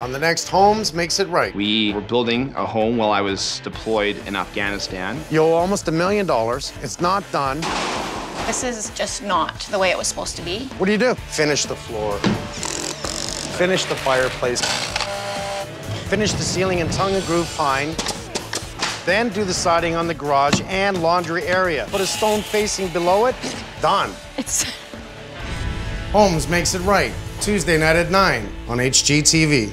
On the next Holmes Makes It Right. We were building a home while I was deployed in Afghanistan. You owe almost a million dollars. It's not done. This is just not the way it was supposed to be. What do you do? Finish the floor. Finish the fireplace. Finish the ceiling in tongue and groove pine. Then do the siding on the garage and laundry area. Put a stone facing below it. Done. It's Holmes Makes It Right. Tuesday night at 9 on HGTV.